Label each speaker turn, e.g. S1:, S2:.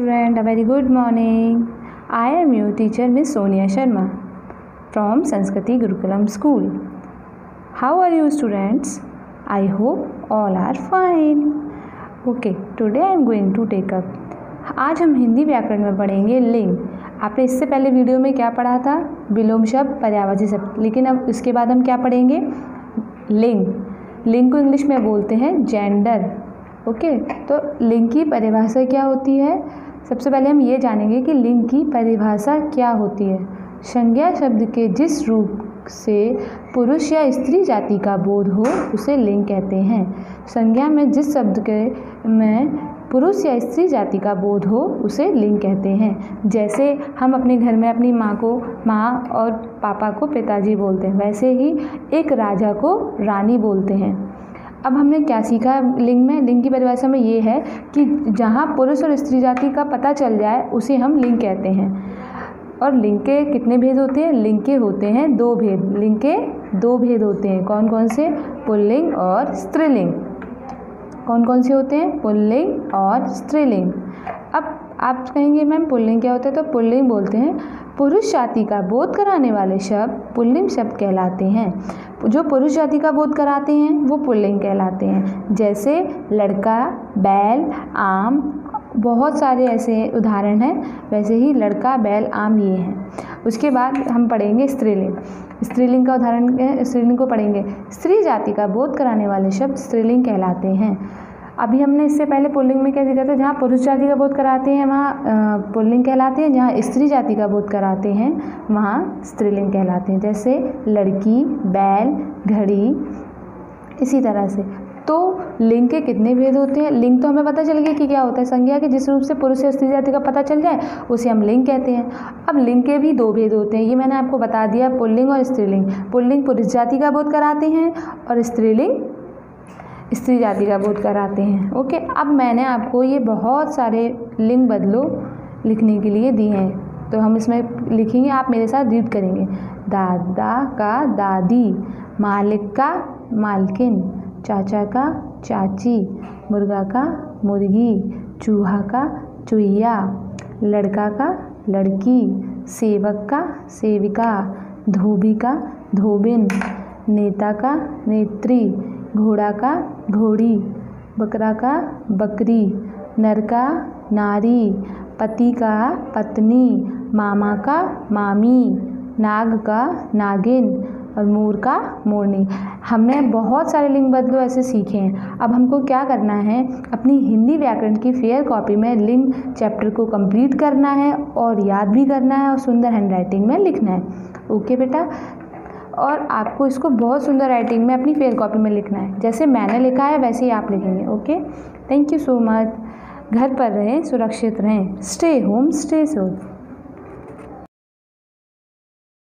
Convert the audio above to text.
S1: Student a very good morning I am your teacher miss Sonia Sharma from Sanskriti Gurukulam school how are you students I hope all are fine okay today I am going to take up आज हम हिंदी व्याकरण में पढ़ेंगे लिंग। आपने इससे पहले video में क्या पढ़ा था? विलोम शब्द पर्यावरणी शब्द। लेकिन अब उसके बाद हम क्या पढ़ेंगे? लिंग। लिंग को इंग्लिश में बोलते हैं जेंडर ओके okay, तो लिंग की परिभाषा क्या होती है? सबसे पहले हम ये जानेंगे कि लिंग की परिभाषा क्या होती है। संज्ञा शब्द के जिस रूप से पुरुष या स्त्री जाति का बोध हो, उसे लिंग कहते हैं। संज्ञा में जिस शब्द के में पुरुष या स्त्री जाति का बोध हो, उसे लिंग कहते हैं। जैसे हम अपने घर में अपनी माँ को, माँ और पापा को पिताजी बोलते हैं, वैसे ही एक राजा को रानी बोलते हैं। अब हमने क्या सीखा? लिंग में, लिंग की परिभाषा में ये है कि जहाँ पुरुष और स्त्री जाति का पता चल जाए, उसे हम लिंग कहते हैं। और लिंग के कितने भेद होते हैं? लिंग के होते हैं दो भेद। लिंग के दो भेद होते हैं। कौन कौन से? पुल्लिंग और स्त्रीलिंग। कौन कौन से होते हैं? पुल्लिंग और स्त्रीलिंग। अब आप कहेंगे, मैम, पुल्लिंग क्या होता है? तो पुल्लिंग बोलते हैं, पुरुष जाति का बोध कराने वाले शब्द पुल्लिंग शब्द कहलाते हैं। जो पुरुष जाति का बोध कराते हैं, वो पुल्लिंग कहलाते हैं। जैसे लड़का, बैल, आम, बहुत सारे ऐसे उदाहरण हैं। वैसे ही लड़का, बैल, आम ये हैं। उसके बाद हम पढ़ेंगे स्त्रीलिंग। स्त्रीलिंग का उदाहरण, स्त्रीलिंग को पढ़ेंगे। स्त्री जाति का बोध कराने वाले शब्द स्त्रीलिंग कहलाते हैं। अभी हमने इससे पहले पुल्लिंग में क्या सीखा था? जहाँ पुरुष जाति का बोध कराते हैं, वहाँ पुल्लिंग कहलाते हैं, जहाँ स्त्री जाति का बोध कराते हैं, वहाँ स्त्रीलिंग कहलाते हैं, जैसे लड़की, बैल, घड़ी, इसी तरह से। तो लिंग के कितने भेद होते हैं? लिंग तो हमें पता चल गया कि क्या होता है? संज्ञा के जिस रूप से पुरुष या स्त्री जाति का पता चल जाए, उसे हम लिंग कहते हैं। अब लिंग के भी दो भेद होते हैं। ये मैंने आपको बता दिया, पुल्लिंग और स्त्रीलिंग। पुल्लिंग पुरुष जाति का बोध कराते हैं और स्त्रीलिंग स्त्री जाति का बोध कराते हैं। ओके, अब मैंने आपको ये बहुत सारे लिंग बदलो लिखने के लिए दिए हैं। तो हम इसमें लिखेंगे, आप मेरे साथ रीड करेंगे। दादा का दादी, मालिक का मालकिन, चाचा का चाची, मुर्गा का मुर्गी, चूहा का चुहिया, लड़का का लड़की, सेवक का सेविका, धोबी का धोबिन, नेता का नेत्री घोड़ा का घोड़ी, बकरा का बकरी, नर का नारी, पति का पत्नी, मामा का मामी, नाग का नागिन और मोर का मोरनी। हमने बहुत सारे लिंग बदलो ऐसे सीखे हैं। अब हमको क्या करना है? अपनी हिंदी व्याकरण की फेयर कॉपी में लिंग चैप्टर को कंप्लीट करना है और याद भी करना है और सुंदर हैंड राइटिंग में लिखना है। ओके बेटा? और आपको इसको बहुत सुंदर राइटिंग में अपनी फेयर कॉपी में लिखना है। जैसे मैंने लिखा है, वैसे ही आप लिखेंगे okay thank you so much घर पर रहें, सुरक्षित रहें. Stay home stay safe